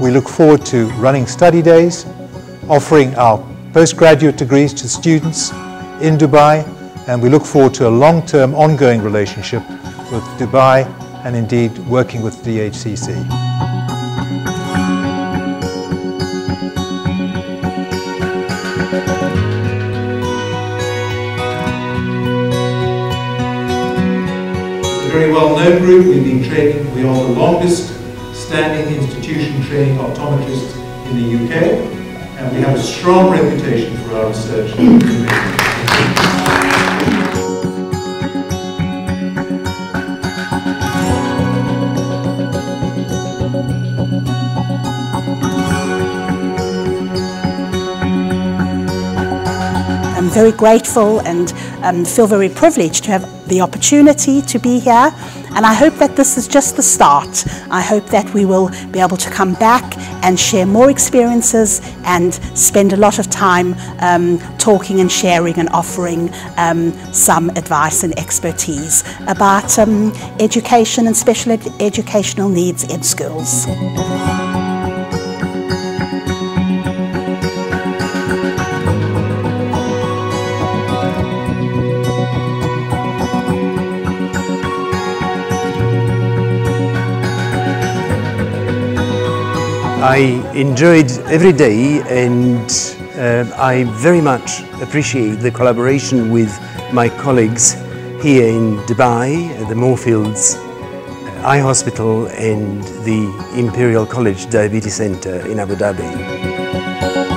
we look forward to running study days, offering our postgraduate degrees to students in Dubai, and we look forward to a long-term ongoing relationship with Dubai and indeed working with DHCC. very well-known group. We've been training, we are the longest standing institution training optometrists in the UK, and we have a strong reputation for our research I'm very grateful and um, feel very privileged to have the opportunity to be here. And I hope that this is just the start. I hope that we will be able to come back and share more experiences and spend a lot of time um, talking and sharing and offering um, some advice and expertise about um, education and special ed educational needs in schools. I enjoyed every day and uh, I very much appreciate the collaboration with my colleagues here in Dubai at the Moorfields Eye Hospital and the Imperial College Diabetes Centre in Abu Dhabi.